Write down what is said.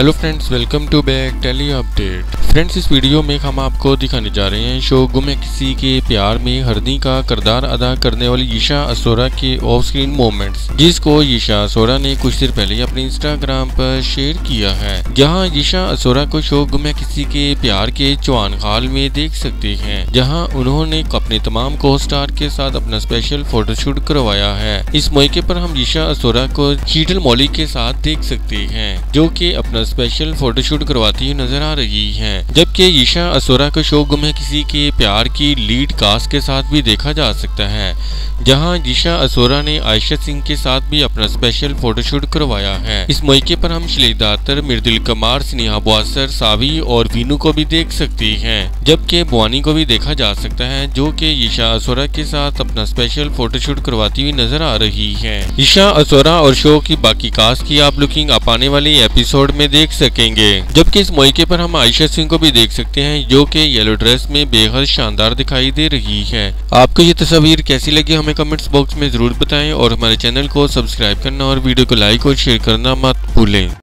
Hello friends welcome to back tele update friends इस video में हम आपको दिखाने जा रहे हैं शो गुम किसी के प्यार में हरदी का किरदार अदा करने वाली ईशा असोरा के ऑफ़ स्क्रीन मोमेंट्स जिसको ईशा असोरा ने कुछ देर पहले अपने इंस्टाग्राम पर शेयर किया है। जहाँ ईशा असोरा को शो गुम किसी के प्यार के चौहान खाल में देख सकते हैं, जहाँ उन्होंने अपने तमाम को स्टार के साथ अपना स्पेशल फोटोशूट करवाया है। इस मौके पर हम ईशा असोरा को शीतल मौली के साथ देख सकते हैं, जो की अपना स्पेशल फोटोशूट करवाती हुई नज़र आ रही हैं। जबकि ईशा, असोरा का शो गुम है किसी के प्यार की लीड कास्ट के साथ भी देखा जा सकता है। जहाँ ईशा, असोरा ने आयशा सिंह के साथ भी अपना स्पेशल फोटोशूट करवाया है। इस मौके पर हम शलीदातर मिर्दिल कमार, स्नेहा बुआसर सावी और वीनू को भी देख सकती हैं। जबकि बुआनी को भी देखा जा सकता है, जो कि ईशा, असोरा के साथ अपना स्पेशल फोटोशूट करवाती हुई नज़र आ रही है। ईशा, असोरा और शो की बाकी कास्ट की आप लुकिंग आप आने वाली एपिसोड में देख सकेंगे। जबकि इस मौके पर हम आयशा सिंह को भी देख सकते हैं, जो कि येलो ड्रेस में बेहद शानदार दिखाई दे रही है। आपको ये तस्वीर कैसी लगी हमें कमेंट्स बॉक्स में ज़रूर बताएँ और हमारे चैनल को सब्सक्राइब करना और वीडियो को लाइक और शेयर करना मत भूलें।